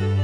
Bye.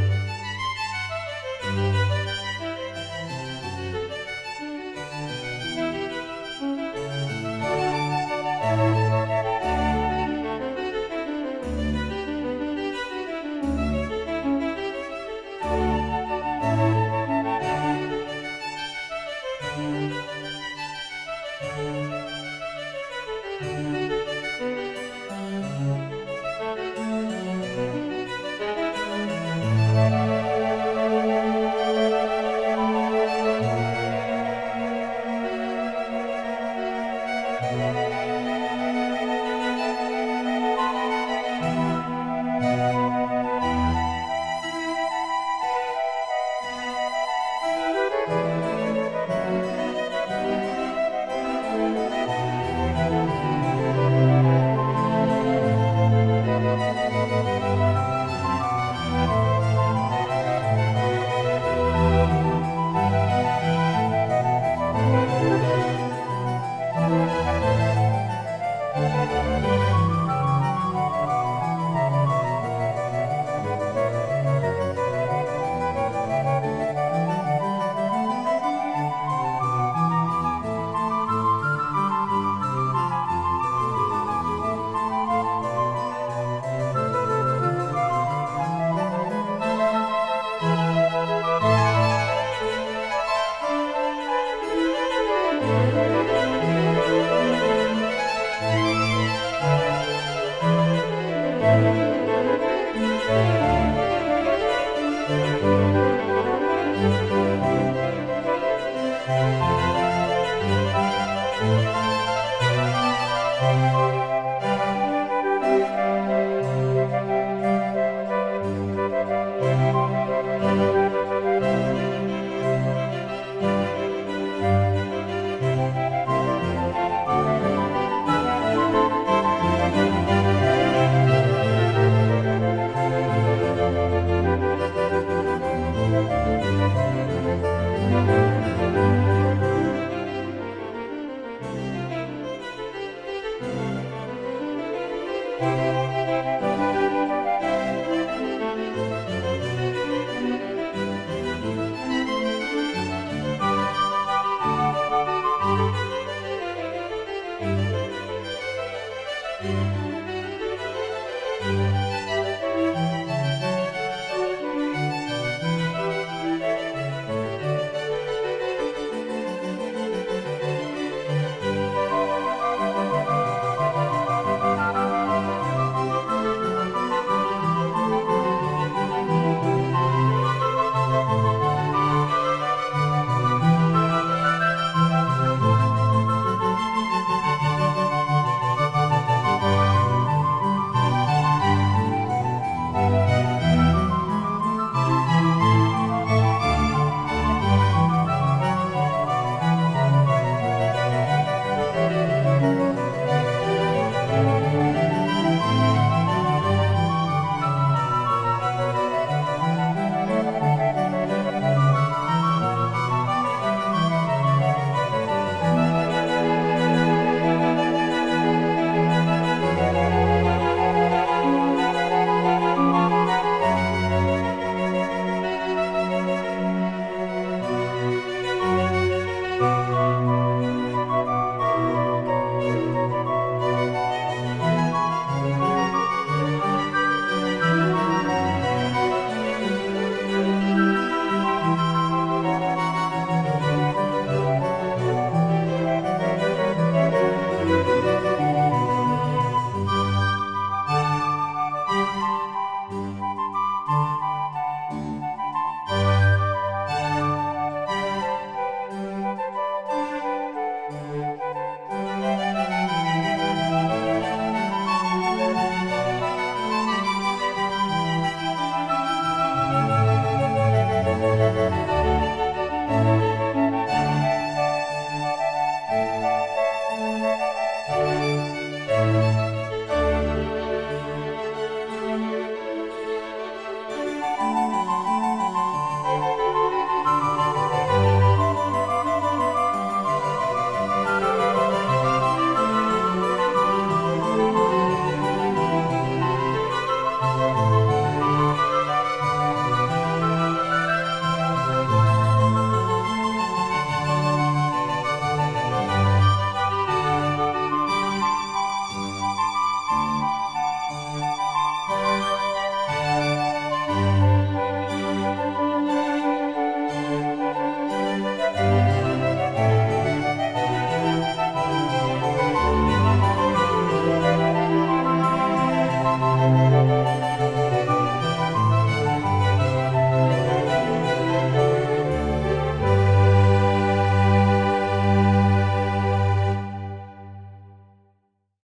Música